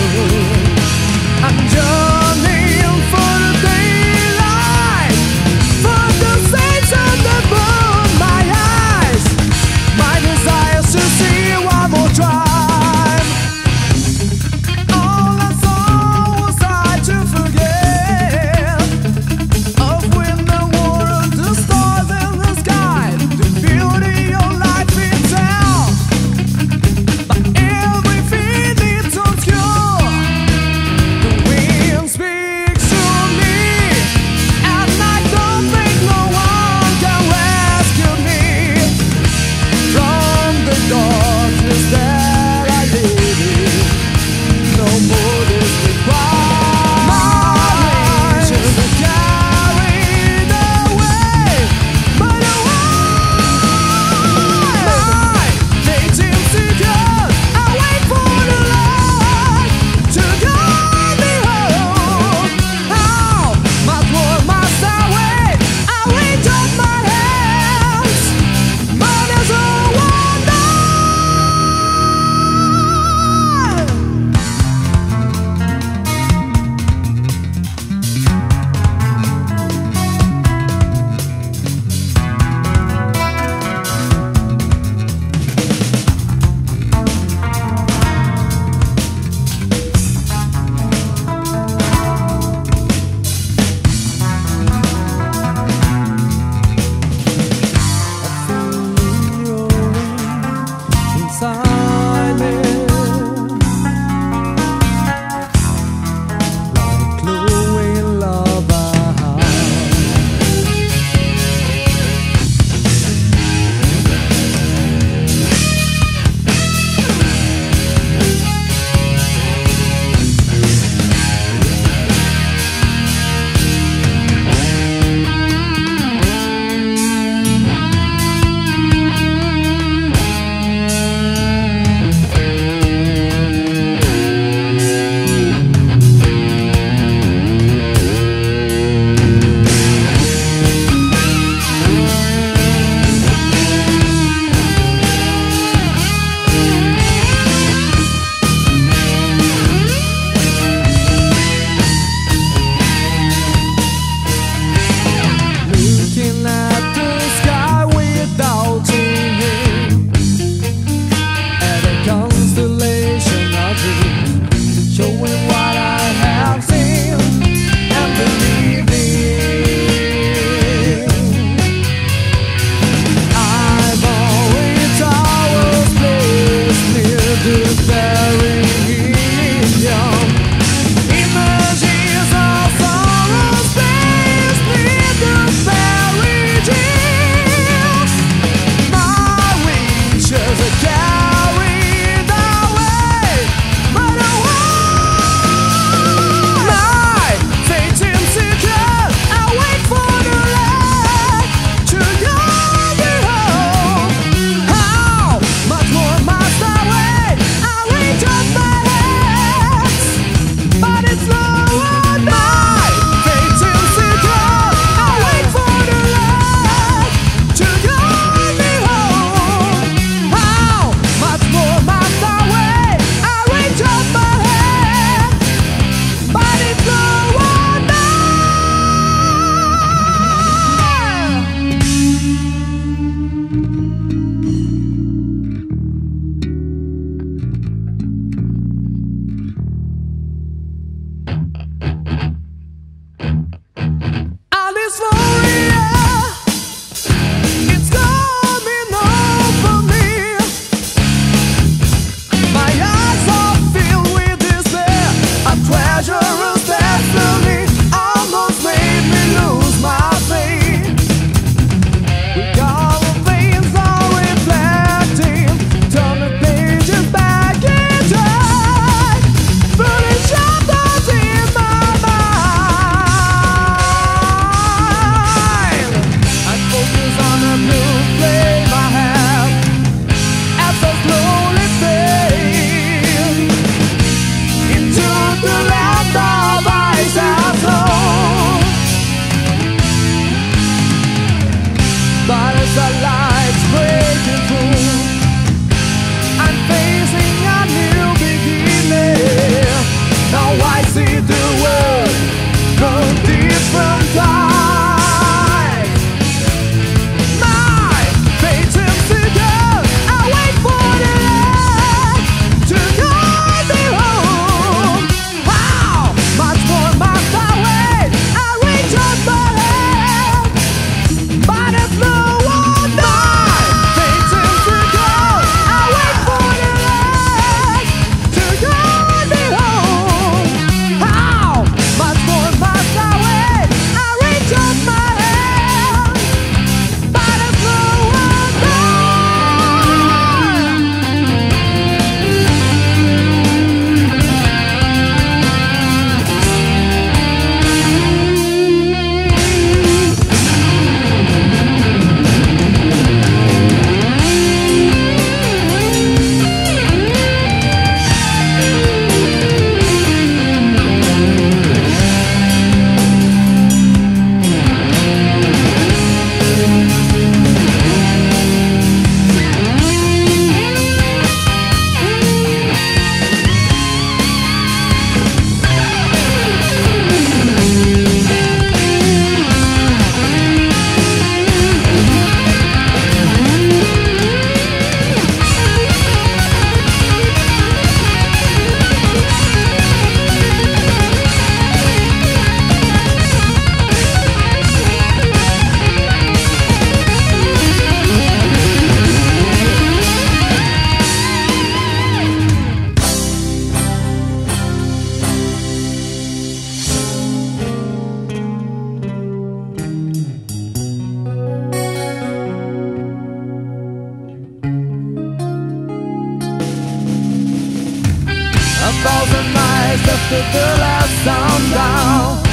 you After the last sundown